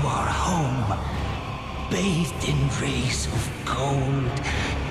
to our home, bathed in rays of gold